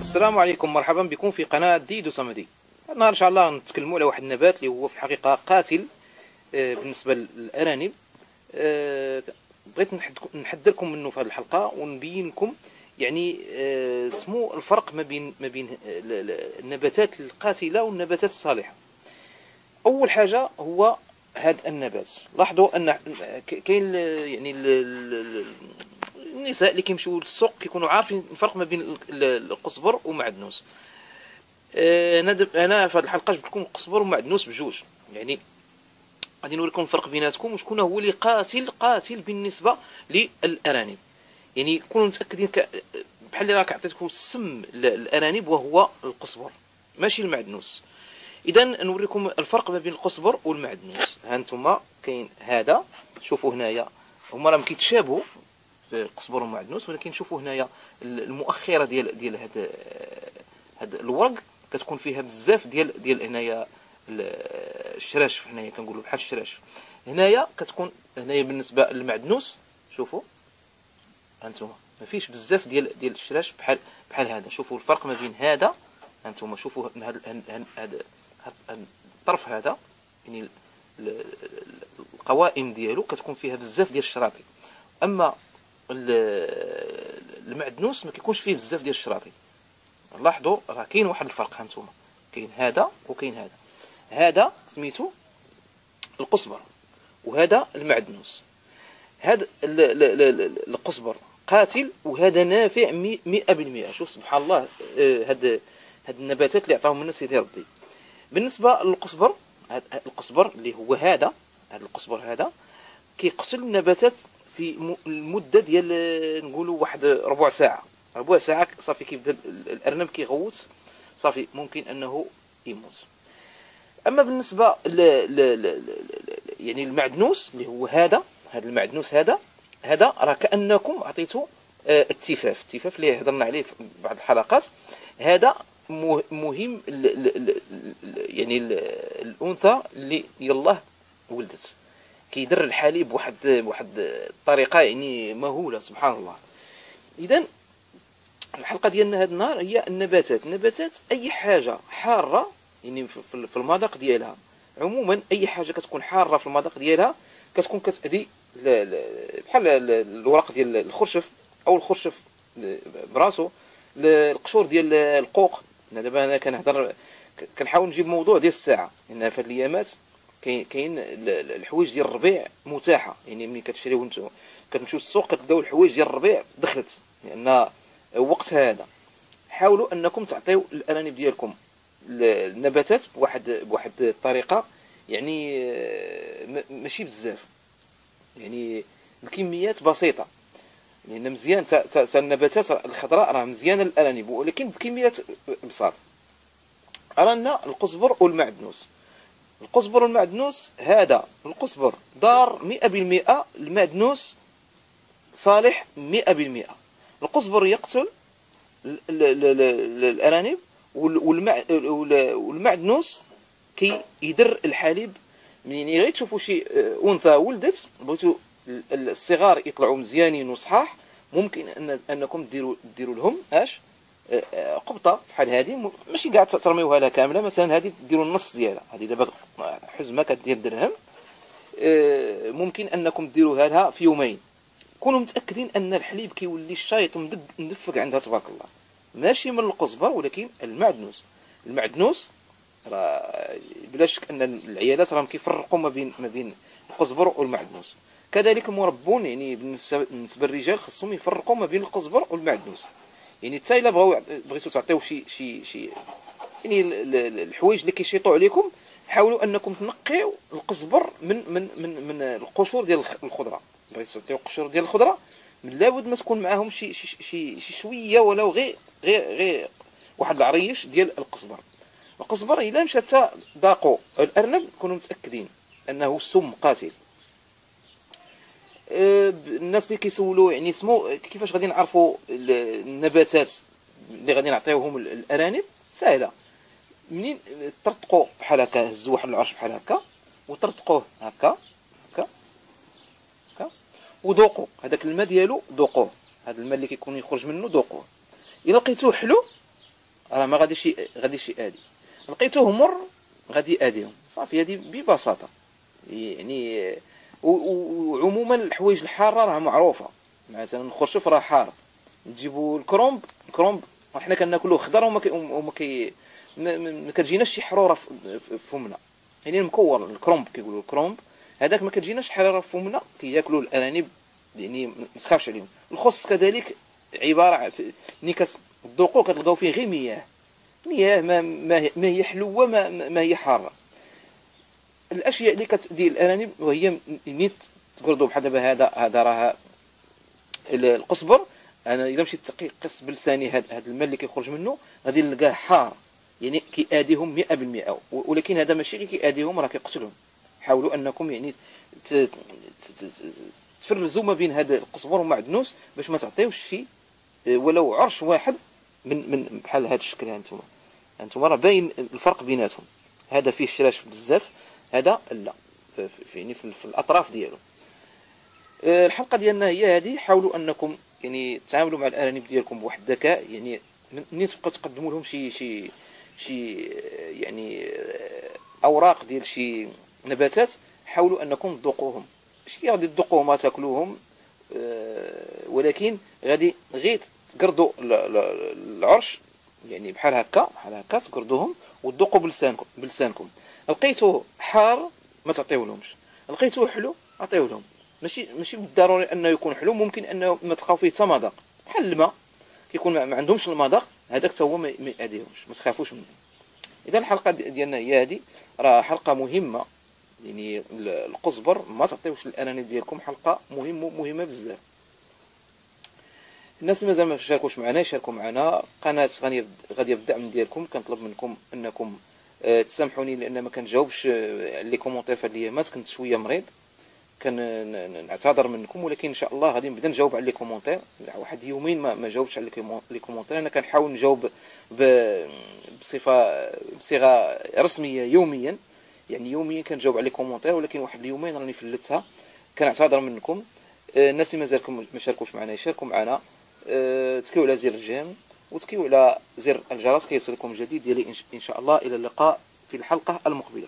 السلام عليكم مرحبا بكم في قناة ديدو صمدي. النهار إن شاء الله نتكلموا على واحد النبات اللي هو في الحقيقة قاتل آه، بالنسبة للأرانب. آه، بغيت نحذر لكم منه في هذه الحلقة ونبين لكم يعني آه، سمو الفرق ما بين ما بين النباتات القاتلة والنباتات الصالحة. أول حاجة هو هذا النبات. لاحظوا أن كاين يعني النساء اللي كيمشيو للسوق كيكونوا عارفين الفرق ما بين القزبر ومعدنوس آه، أنا في هذه الحلقة جبت لكم القزبر ومعدنوس بجوج. يعني غادي نوريكم الفرق بيناتكم وشكون هو اللي قاتل قاتل بالنسبة للأرانب. يعني كونوا متأكدين. بحال اللي راك عطيتكم السم الأرانب وهو القزبر ماشي المعدنوس اذا نوريكم الفرق ما بين القزبر والمعدنوس. ها أنتم كاين هذا شوفوا هنايا. هما راهم كيتشابهوا في القزبر والمعدنوس ولكن شوفوا هنايا المؤخرة ديال ديال هذا هذا الورق. كتكون فيها بزاف ديال ديال هنايا الشراشف هنايا كنقولوا بحال الشراشف. هنايا كتكون هنايا بالنسبة للمعدنوس شوفوا. هانتوما ما فيش بزاف ديال ديال الشراشف بحال بحال هذا. شوفوا الفرق ما بين هذا. هانتوما شوفوا هذا الطرف هذا يعني القوائم ديالو كتكون فيها بزاف ديال الشراطي أما المعدنوس ما كيكونش فيه بزاف ديال الشراطي لاحظوا راه كاين واحد الفرق هانتوما كاين هذا وكاين هذا. هذا سميتو القصبر وهذا المعدنوس. هذا القصبر قاتل وهذا نافع 100% شوف سبحان الله آه، هاد هاد النباتات اللي عطاهم لنا سيدي ربي. بالنسبة للقصبر القصبر اللي هو هذا هذا القصبر هذا كيقتل النباتات في المدة ديال نقولوا واحد ربع ساعة. ربع ساعة صافي كيبدا الأرنب كيغوت صافي ممكن أنه يموت. أما بالنسبة ل... ل... يعني المعدنوس اللي هو هذا هذا المعدنوس هذا هذا راه كأنكم عطيتو آه، التفاف. التفاف اللي هضرنا عليه في بعض الحلقات هذا مهم يعني الأنثى اللي يلاه ولدت. كيدر الحليب بواحد بواحد الطريقة يعني مهولة سبحان الله. اذا الحلقة ديالنا هذا النهار هي النباتات. النباتات أي حاجة حارة يعني في المذاق ديالها. عموما أي حاجة كتكون حارة في المذاق ديالها كتكون كتأذي بحال الورق ديال الخرشف أو الخرشف براسو القشور ديال القوق. أنا دابا أنا كنهضر كنحاول نجيب موضوع ديال الساعة. لأن في الايامات كاين كاين الحوايج ديال الربيع متاحة. يعني ملي كتشريو نتوما كتمشيو للسوق كتلقاو الحوايج ديال الربيع دخلت. لأن وقت هذا حاولوا أنكم تعطيو الأرانب ديالكم النباتات بواحد بواحد الطريقة. يعني آه، ماشي بزاف. يعني بكميات بسيطة. لأن مزيان تا النباتات الخضراء راه مزيانه للارانب ولكن بكميات بساط رانا القزبر والمعدنوس. القزبر والمعدنوس هذا القزبر دار 100% المعدنوس صالح 100% القزبر يقتل الارانب والمعدنوس كي يدر الحليب. يعني غير تشوفوا شي آه، أنثى ولدت بغيتوا الصغار يطلعوا مزيانين وصحاح ممكن ان أنكم ديروا ديروا لهم أش؟ آه، آه، قبطة بحال هذه ماشي كاع ترميوها لها كاملة مثلا هذه ديروا النص ديالها هذه دابا حزمة كدير درهم. ممكن أنكم ديروها لها في يومين. كونوا متأكدين أن الحليب كيولي الشايط مدفق عندها تبارك الله. ماشي من القزبر ولكن المعدنوس. المعدنوس راه بلا شك أن العيالات راهم كيفرقوا ما بين ما بين القزبر والمعدنوس. كذلك المربون يعني بالنسبة للرجال خصهم يفرقوا ما بين القزبر والمعدنوس يعني حتى إلا بغاو بغيتو تعطيو شي شي شي يعني الحوايج اللي كيشيطوا عليكم حاولوا أنكم تنقيو القزبر من من من من القشور ديال الخضرة. بغيتو تعطيو قشور ديال الخضرة من لابد ما تكون معاهم شي شي شي, شي شوية ولو غير غير غير واحد العريش ديال القزبر القزبر إلا مشى حتى ذاقوا الأرنب كونوا متأكدين أنه سم قاتل. الناس اللي كيسولوا يعني سمو كيفاش غادي نعرفوا النباتات اللي غادي نعطيوهم الأرانب؟ سهلة. منين ترتقوا بحال هكا هزوا واحد العرش بحال هكا وترتقوه هكا هكا هكا وذوقوا هذاك الماء ديالو ذوقوه. هذا الماء اللي كيكون يخرج منه ذوقوه. إلا لقيتوه حلو راه ما غاديش غاديش يادي لقيتوه مر غادي اديهم صافي هذه ببساطة. يعني وعموما الحوايج الحارة راه معروفة. مثلا الخرشف راه حار. نجيبوا الكرومب الكرومب حنا كناكلوه خضر وما كي وما كي ما كتجيناش شي حروره في فمنا يعني المكور الكرومب كيقولوا الكرومب هذاك ما كتجيناش حرارة في فمنا كياكلوا الأرانب يعني ما تخافش عليهم. الخص كذلك عبارة ملي كتذوقوا كتلقاو فيه غير مياه. مياه ما, ما هي حلوة ما, ما هي حارة. الأشياء اللي كتدير الارانب وهي نيت تقردوا بحال دابا هذا هذا راه القصبر. أنا إلا مشيت قص بلساني هذا الماء اللي كيخرج منه غادي نلقاه حار. يعني كيآديهم 100% ولكن هذا ماشي غير كيآديهم راه كيقتلهم. حاولوا أنكم يعني تفرزوا ما بين هذا القزبر ومعدنوس باش ما تعطيوش شي ولو عرش واحد من من بحال هذا الشكل هانتوما. هانتوما راه باين الفرق بيناتهم. هذا فيه شراش بزاف. هذا لا في يعني في, الأطراف ديالو. آه، الحلقة ديالنا هي هذه حاولوا أنكم يعني تعاملوا مع الأرانب ديالكم بواحد الذكاء يعني ملي تبقاو تقدموا لهم شي شي شي يعني آه، أوراق ديال شي نباتات حاولوا أنكم تذوقوهم. ماشي غادي تذوقوهم تاكلوهم آه، ولكن غادي غير تقردوا العرش يعني بحال هكا بحال هكا تقردوهم وتذوقوا بلسانكم بلسانكم. لقيتوه حار ما تعطيولهمش. لقيتوه حلو عطيو لهم ماشي ماشي بالضروري أنه يكون حلو ممكن أنه ما تلقاو فيه حتى مذاق. بحال الماء كيكون ما عندهمش المذاق هذاك حتى هو ما يأذيهمش ما تخافوش منه. إذا الحلقة ديالنا هي هذه. راه حلقة مهمة يعني القزبر ما تعطيوش الانانيب ديالكم حلقة مهمه مهمة بزاف. الناس مازال ما شاركوش معنا يشاركوا معنا. قناة غاديه بالدعم ديالكم كنطلب منكم أنكم تسامحوني لأن ما كنجاوبش آه، les commentaires في هاد الايامات كنت شوية مريض. كنعتذر منكم ولكن إن شاء الله غادي نبدأ نجاوب على les commentaires. واحد يومين ما, جاوبتش على les commentaires. أنا كنحاول نجاوب بصفه بصيغة رسمية يوميا. يعني يوميا كنجاوب على les commentaires ولكن واحد اليومين راني فلتها. كنعتذر منكم. آه، الناس اللي مازالكم ما شاركوش معنا يشاركوا معنا. أه تكيو على زر الجيم. وتكيو على زر الجرس كيصلكم جديد ديالي إن شاء الله إلى اللقاء في الحلقة المقبلة.